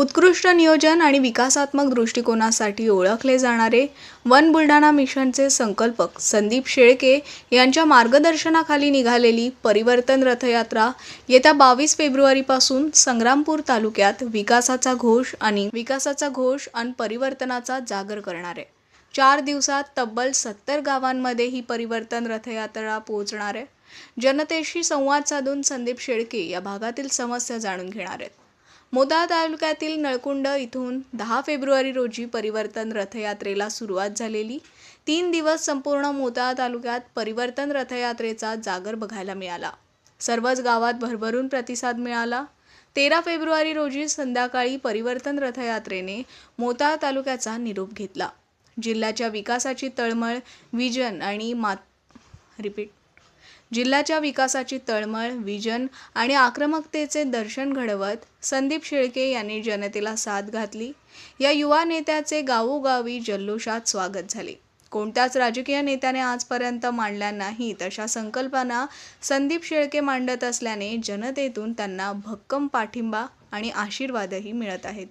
उत्कृष्ट नियोजन आणि विकासात्मक दृष्टिकोनासाठी ओळखले जाणारे वन बुलढाणा मिशनचे संकल्पक संदीप शेळके यांच्या मार्गदर्शनाखाली निघालेली परिवर्तन रथयात्रा येत्या बावीस फेब्रुवारीपासून संग्रामपूर तालुक्यात विकासाचा घोष आणि विकासाचा घोष आणि परिवर्तनाचा जागर करणार. आहे चार दिवसात तब्बल सत्तर गावांमध्ये ही परिवर्तन रथयात्रा पोहोचणार. आहे जनतेशी संवाद साधून संदीप शेळके या भागातील समस्या जाणून घेणार आहेत. मोताळा तालुक्यातील नळकुंड इथून दहा फेब्रुवारी रोजी परिवर्तन रथयात्रेला सुरुवात झालेली. तीन दिवस संपूर्ण मोताळा तालुक्यात परिवर्तन रथयात्रेचा जागर बघायला मिळाला. सर्वच गावात भरभरून प्रतिसाद मिळाला. तेरा फेब्रुवारी रोजी संध्याकाळी परिवर्तन रथयात्रेने मोताळा तालुक्याचा निरोप घेतला. जिल्ह्याच्या विकासाची तळमळ विजन आणि मात रिपीट जिल्ह्याच्या विकासाची तळमळ विजन आणि आक्रमकतेचे दर्शन घडवत संदीप शेळके यांनी जनतेला साथ घातली. या युवा नेत्याचे गावोगावी जल्लोषात स्वागत झाले. कोणत्याच राजकीय नेत्याने आजपर्यंत मांडल्या नाहीत अशा संकल्पना संदीप शेळके मांडत असल्याने जनतेतून त्यांना भक्कम पाठिंबा आणि आशीर्वादही मिळत आहेत.